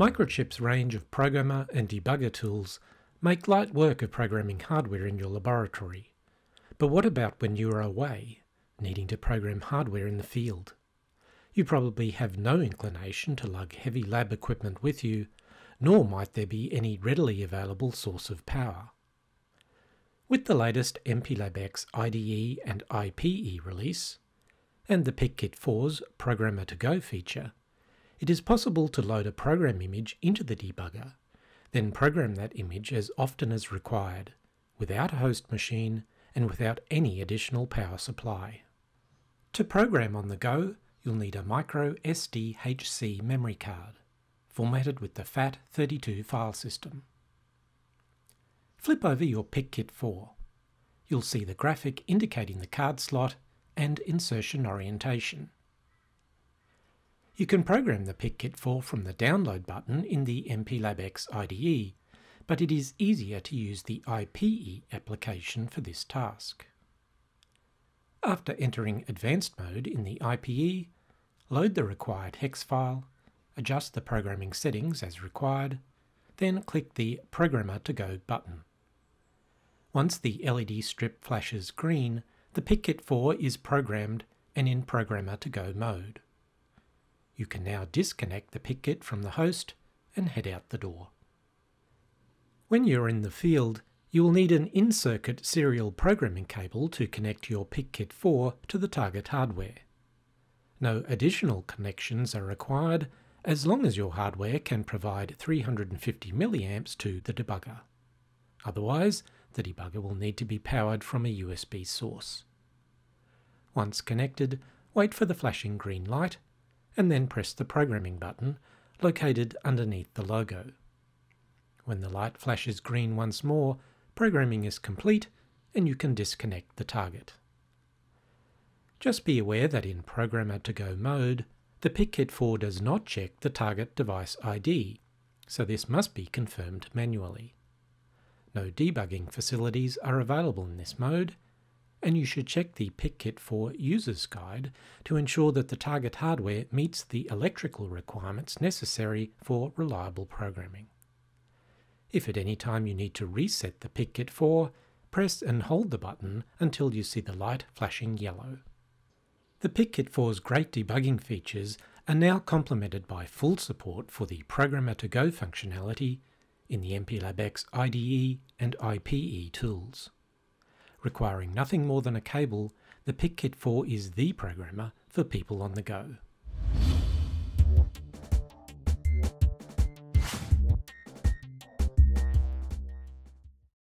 Microchip's range of programmer and debugger tools make light work of programming hardware in your laboratory. But what about when you are away, needing to program hardware in the field? You probably have no inclination to lug heavy lab equipment with you, nor might there be any readily available source of power. With the latest MPLAB X IDE and IPE release, and the PICkit 4's Programmer to Go feature, it is possible to load a program image into the debugger, then program that image as often as required, without a host machine and without any additional power supply. To program on the go, you'll need a micro SDHC memory card, formatted with the FAT32 file system. Flip over your PICkit 4. You'll see the graphic indicating the card slot and insertion orientation. You can program the PICkit 4 from the Download button in the MPLAB X IDE, but it is easier to use the IPE application for this task. After entering Advanced mode in the IPE, load the required hex file, adjust the programming settings as required, then click the Programmer to Go button. Once the LED strip flashes green, the PicKit 4 is programmed and in Programmer to Go mode. You can now disconnect the PICkit from the host and head out the door. When you're in the field, you will need an in-circuit serial programming cable to connect your PICkit 4 to the target hardware. No additional connections are required as long as your hardware can provide 350 mA to the debugger. Otherwise, the debugger will need to be powered from a USB source. Once connected, wait for the flashing green light and then press the programming button located underneath the logo. When the light flashes green once more, programming is complete and you can disconnect the target. Just be aware that in Programmer to Go mode, the PICkit 4 does not check the target device ID, so this must be confirmed manually. No debugging facilities are available in this mode, and you should check the PICkit 4 User's Guide to ensure that the target hardware meets the electrical requirements necessary for reliable programming. If at any time you need to reset the PICkit 4, press and hold the button until you see the light flashing yellow. The PICkit 4's great debugging features are now complemented by full support for the Programmer to Go functionality in the MPLAB X IDE and IPE tools. Requiring nothing more than a cable, the PICkit 4 is the programmer for people on the go.